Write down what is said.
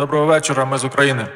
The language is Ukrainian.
Доброго вечора, ми з України.